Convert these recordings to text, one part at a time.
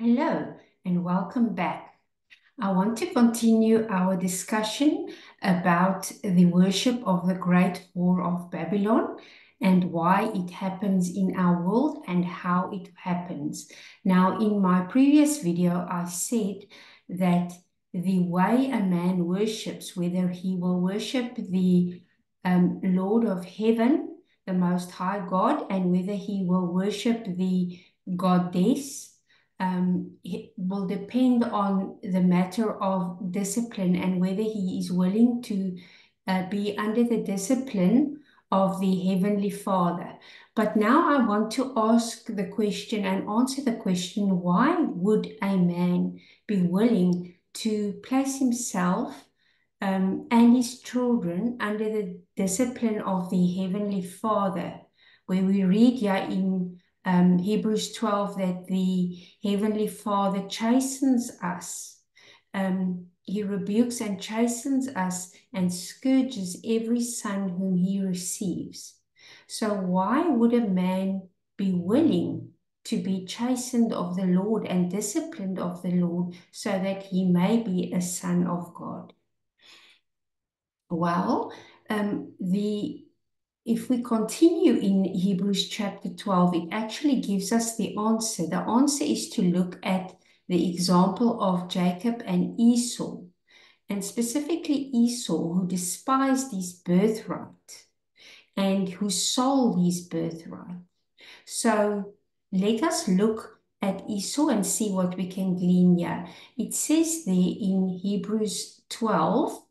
Hello and welcome back. I want to continue our discussion about the worship of the Great Whore of Babylon and why it happens in our world and how it happens. Now, in my previous video, I said that the way a man worships, whether he will worship the um, Lord of heaven, the Most High God, and whether he will worship the goddess, um, will depend on the matter of discipline and whether he is willing to uh, be under the discipline of the Heavenly Father. But now I want to ask the question and answer the question why would a man be willing to place himself um, and his children under the discipline of the Heavenly Father? Where we read here in um, Hebrews 12 that the Heavenly Father chastens us. Um, he rebukes and chastens us and scourges every son whom he receives. So, why would a man be willing to be chastened of the Lord and disciplined of the Lord so that he may be a son of God? Well, um, the if we continue in Hebrews chapter 12, it actually gives us the answer. The answer is to look at the example of Jacob and Esau, and specifically Esau, who despised his birthright and who sold his birthright. So let us look at Esau and see what we can glean here. It says there in Hebrews 12,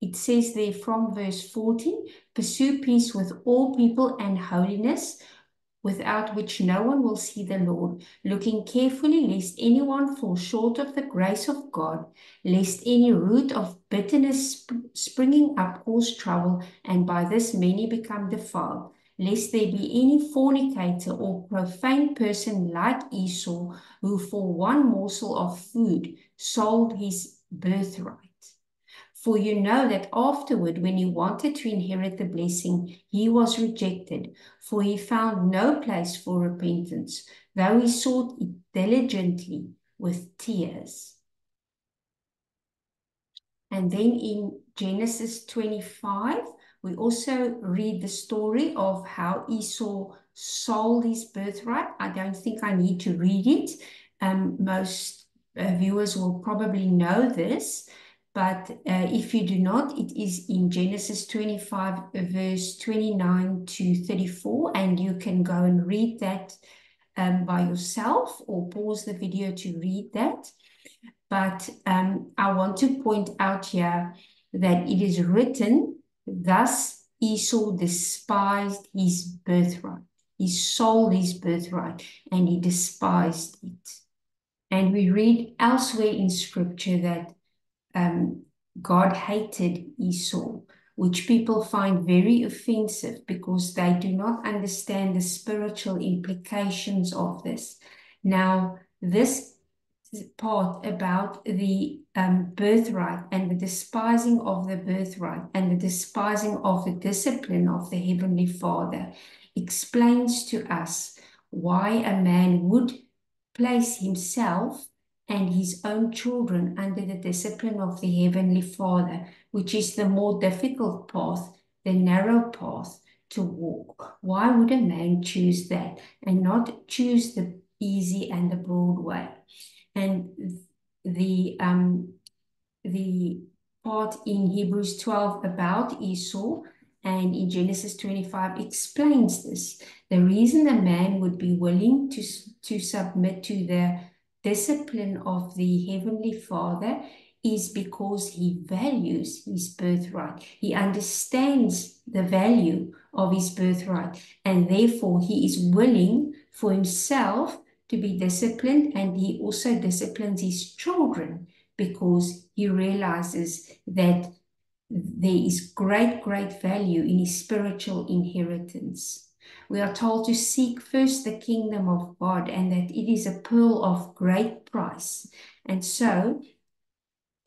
it says there from verse 14, pursue peace with all people and holiness, without which no one will see the Lord, looking carefully lest anyone fall short of the grace of God, lest any root of bitterness sp springing up cause trouble, and by this many become defiled, lest there be any fornicator or profane person like Esau, who for one morsel of food sold his birthright. For you know that afterward, when he wanted to inherit the blessing, he was rejected, for he found no place for repentance, though he sought it diligently with tears. And then in Genesis 25, we also read the story of how Esau sold his birthright. I don't think I need to read it. Um, most uh, viewers will probably know this. But uh, if you do not, it is in Genesis 25, verse 29 to 34, and you can go and read that um, by yourself or pause the video to read that. But um, I want to point out here that it is written, thus Esau despised his birthright. He sold his birthright and he despised it. And we read elsewhere in scripture that um, God hated Esau, which people find very offensive because they do not understand the spiritual implications of this. Now, this part about the um, birthright and the despising of the birthright and the despising of the discipline of the Heavenly Father explains to us why a man would place himself and his own children under the discipline of the Heavenly Father, which is the more difficult path, the narrow path to walk. Why would a man choose that and not choose the easy and the broad way? And the um, the part in Hebrews 12 about Esau and in Genesis 25 explains this. The reason a man would be willing to, to submit to the discipline of the Heavenly Father is because he values his birthright. He understands the value of his birthright, and therefore he is willing for himself to be disciplined, and he also disciplines his children because he realizes that there is great, great value in his spiritual inheritance. We are told to seek first the kingdom of God and that it is a pearl of great price. And so,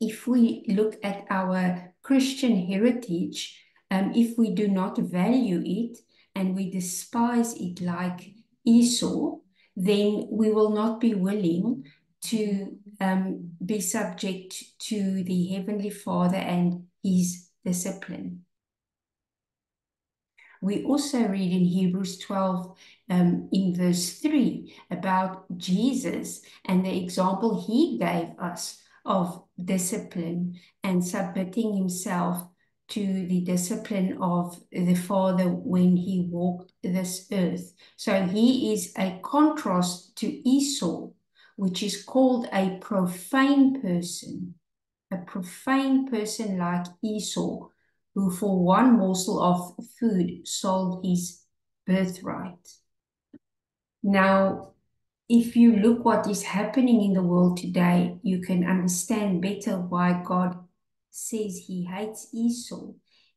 if we look at our Christian heritage, um, if we do not value it and we despise it like Esau, then we will not be willing to um, be subject to the Heavenly Father and His discipline. We also read in Hebrews 12 um, in verse 3 about Jesus and the example he gave us of discipline and submitting himself to the discipline of the Father when he walked this earth. So he is a contrast to Esau, which is called a profane person, a profane person like Esau, who for one morsel of food sold his birthright. Now, if you look what is happening in the world today, you can understand better why God says he hates Esau.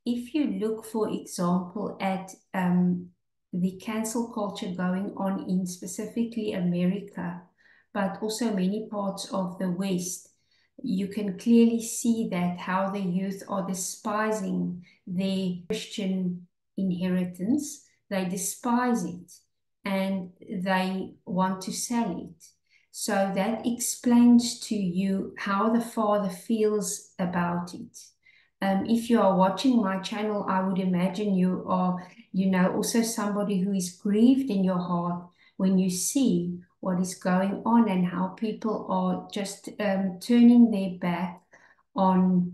If you look, for example, at um, the cancel culture going on in specifically America, but also many parts of the West, you can clearly see that how the youth are despising their Christian inheritance. They despise it and they want to sell it. So that explains to you how the father feels about it. Um, if you are watching my channel, I would imagine you are, you know, also somebody who is grieved in your heart when you see what is going on and how people are just um, turning their back on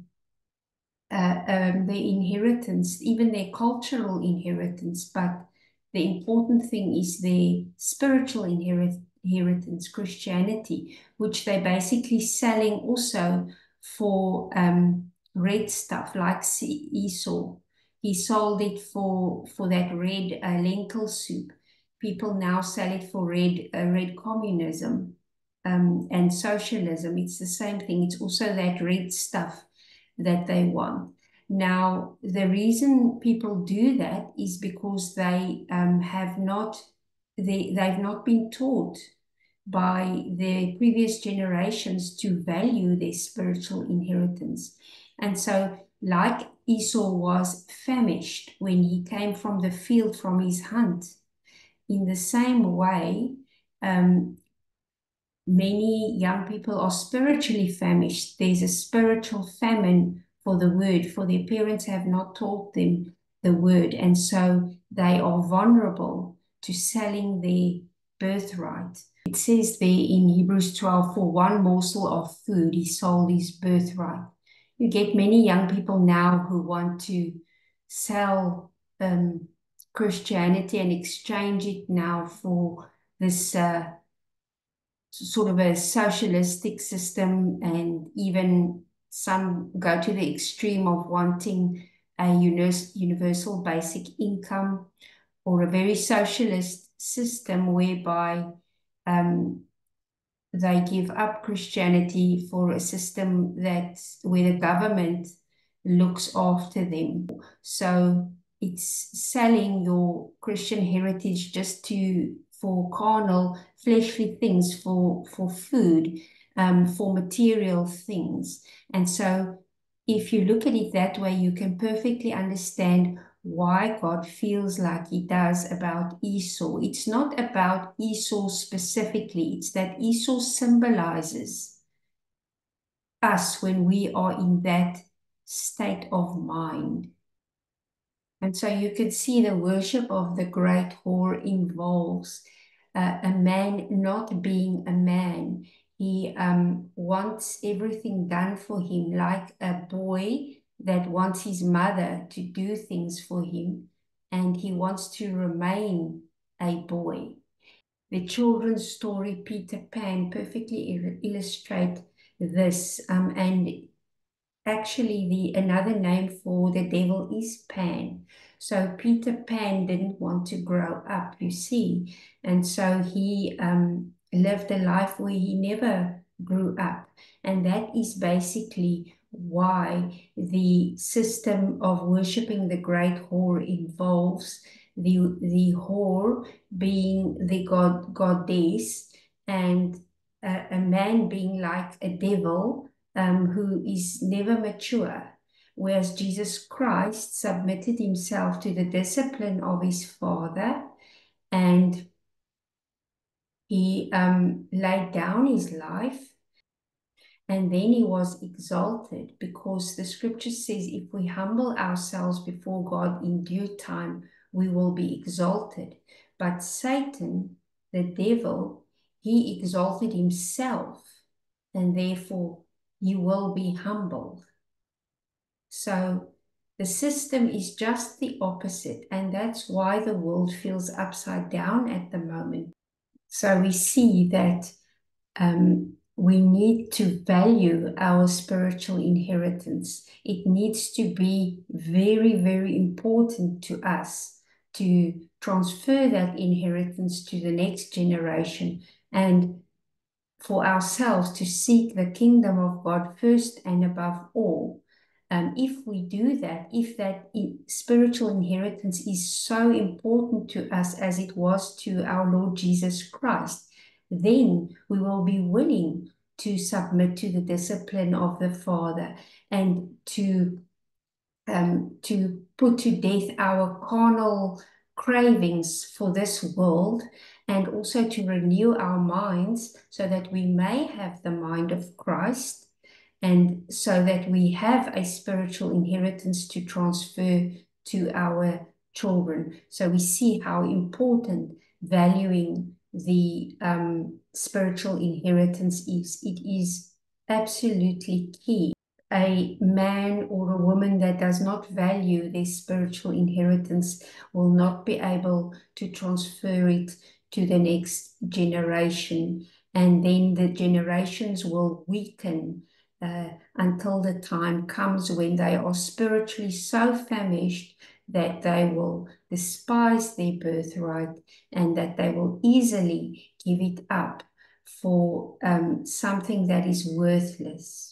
uh, um, their inheritance, even their cultural inheritance. But the important thing is their spiritual inheritance, Christianity, which they're basically selling also for um, red stuff like Esau. He sold it for, for that red uh, lentil soup people now sell it for red, uh, red communism um, and socialism. It's the same thing. It's also that red stuff that they want. Now, the reason people do that is because they um, have not they they've not been taught by the previous generations to value their spiritual inheritance, and so like Esau was famished when he came from the field from his hunt in the same way, um, many young people are spiritually famished. There's a spiritual famine for the word, for their parents have not taught them the word. And so they are vulnerable to selling their birthright. It says there in Hebrews 12, for one morsel of food, he sold his birthright. You get many young people now who want to sell um, Christianity and exchange it now for this uh, sort of a socialistic system, and even some go to the extreme of wanting a universal basic income or a very socialist system whereby um, they give up Christianity for a system that where the government looks after them. So it's selling your Christian heritage just to for carnal, fleshly things, for for food, um, for material things. And so, if you look at it that way, you can perfectly understand why God feels like He does about Esau. It's not about Esau specifically; it's that Esau symbolizes us when we are in that state of mind. And so you can see the worship of the great whore involves uh, a man not being a man. He um, wants everything done for him, like a boy that wants his mother to do things for him, and he wants to remain a boy. The children's story Peter Pan perfectly illustrate this, um, and actually the another name for the devil is Pan. So Peter Pan didn't want to grow up, you see, and so he um, lived a life where he never grew up, and that is basically why the system of worshipping the great whore involves the the whore being the god goddess and a, a man being like a devil um, who is never mature, whereas Jesus Christ submitted himself to the discipline of his Father and he um, laid down his life and then he was exalted because the scripture says if we humble ourselves before God in due time, we will be exalted. But Satan, the devil, he exalted himself and therefore he will be humbled. So the system is just the opposite, and that's why the world feels upside down at the moment. So we see that um, we need to value our spiritual inheritance. It needs to be very, very important to us to transfer that inheritance to the next generation and for ourselves to seek the kingdom of God first and above all. Um, if we do that, if that spiritual inheritance is so important to us as it was to our Lord Jesus Christ, then we will be willing to submit to the discipline of the Father and to um, to put to death our carnal cravings for this world and also to renew our minds so that we may have the mind of Christ and so that we have a spiritual inheritance to transfer to our children. So we see how important valuing the um, spiritual inheritance is. It is absolutely key. A man or a woman that does not value their spiritual inheritance will not be able to transfer it to the next generation. And then the generations will weaken uh, until the time comes when they are spiritually so famished that they will despise their birthright and that they will easily give it up for um, something that is worthless.